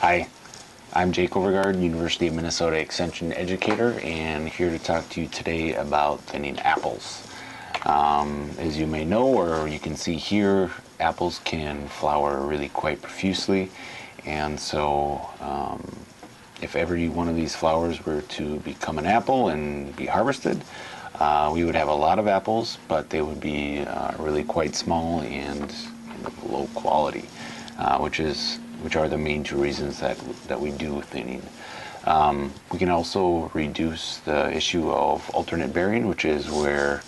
Hi, I'm Jake Overgaard, University of Minnesota Extension educator, and here to talk to you today about thinning apples. Um, as you may know, or you can see here, apples can flower really quite profusely, and so um, if every one of these flowers were to become an apple and be harvested, uh, we would have a lot of apples, but they would be uh, really quite small and, and low quality, uh, which is which are the main two reasons that that we do thinning. Um, we can also reduce the issue of alternate bearing, which is where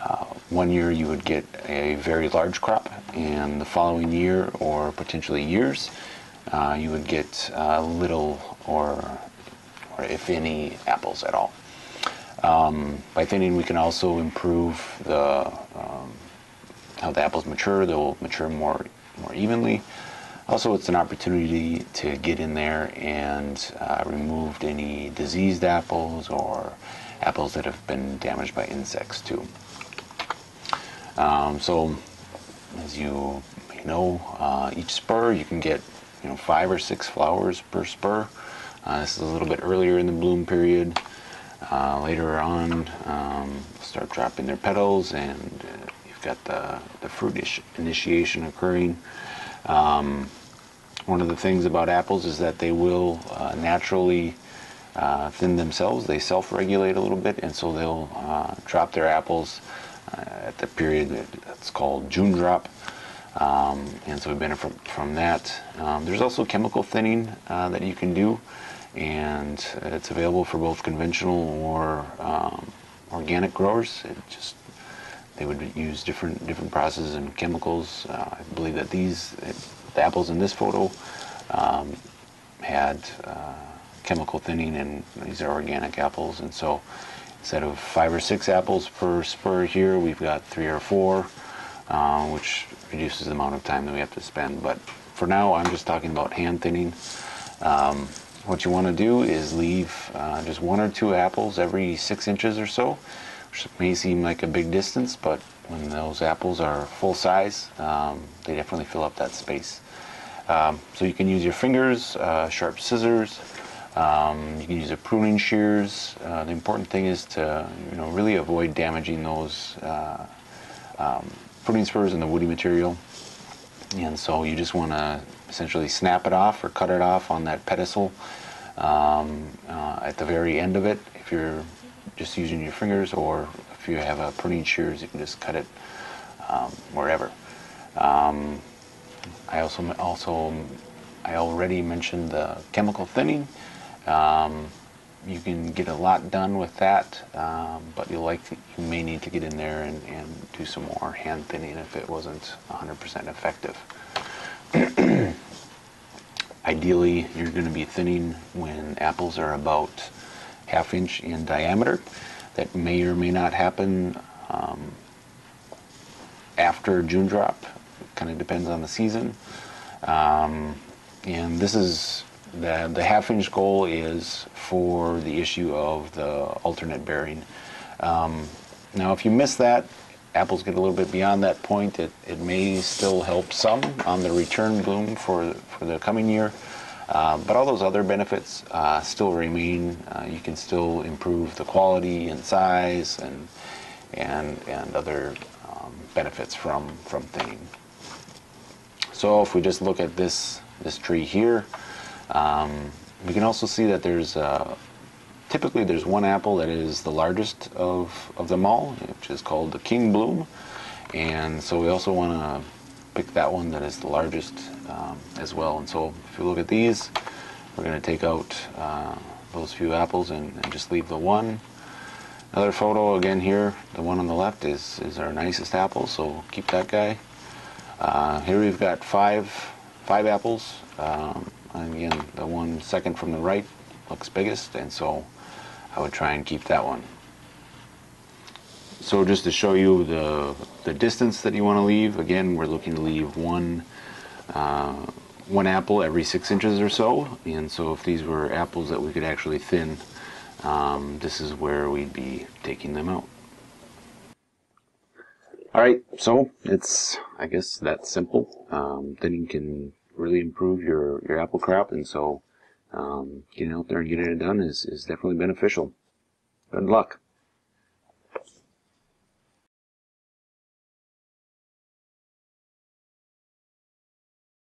uh, one year you would get a very large crop, and the following year, or potentially years, uh, you would get uh, little or, or if any apples at all. Um, by thinning, we can also improve the um, how the apples mature. They'll mature more more evenly. Also, it's an opportunity to get in there and uh, remove any diseased apples or apples that have been damaged by insects too. Um, so, as you may know, uh, each spur you can get you know five or six flowers per spur. Uh, this is a little bit earlier in the bloom period. Uh, later on, um, start dropping their petals, and uh, you've got the, the fruit initiation occurring. Um, one of the things about apples is that they will uh, naturally uh, thin themselves. They self-regulate a little bit, and so they'll uh, drop their apples uh, at the period that's called June drop. Um, and so we benefit from, that. Um, there's also chemical thinning uh, that you can do and it's available for both conventional or um, organic growers. It just they would use different different processes and chemicals. Uh, I believe that these the apples in this photo um, had uh, chemical thinning, and these are organic apples. And so instead of five or six apples per spur here, we've got three or four, uh, which reduces the amount of time that we have to spend. But for now, I'm just talking about hand thinning. Um, what you want to do is leave uh, just one or two apples every six inches or so, which may seem like a big distance, but when those apples are full size, um, they definitely fill up that space. Um, so you can use your fingers, uh, sharp scissors, um, you can use a pruning shears. Uh, the important thing is to you know really avoid damaging those uh, um, pruning spurs and the woody material. And so you just want to essentially snap it off or cut it off on that pedicel um, uh, at the very end of it if you're just using your fingers or if you have a pruning shears you can just cut it um, wherever. Um, I also also I already mentioned the chemical thinning. Um, you can get a lot done with that, um, but you like you may need to get in there and, and do some more hand thinning if it wasn't 100% effective. Ideally, you're going to be thinning when apples are about half inch in diameter. That may or may not happen um, after June drop. Kind of depends on the season. Um, and this is the, the half inch goal is for the issue of the alternate bearing. Um, now, if you miss that, apples get a little bit beyond that point, it, it may still help some on the return bloom for, for the coming year. Uh, but all those other benefits uh, still remain. Uh, you can still improve the quality and size and and and other um, benefits from from thinning. So if we just look at this this tree here, um, we can also see that there's uh, typically there's one apple that is the largest of, of them all, which is called the king bloom. And so we also want to pick that one that is the largest um, as well. And so if you look at these, we're going to take out uh, those few apples and, and, just leave the one. Another photo again here, the one on the left is, is our nicest apple, so keep that guy. Uh, here we've got five, five apples. Um, and again, the one second from the right looks biggest, and so I would try and keep that one. So just to show you the, the distance that you want to leave, again, we're looking to leave one, uh, one apple every six inches or so. And so if these were apples that we could actually thin, um, this is where we'd be taking them out. All right, so it's, I guess, that simple. Um, thinning can really improve your, your apple crop, and so um, getting out there and getting it done is, is definitely beneficial. Good luck.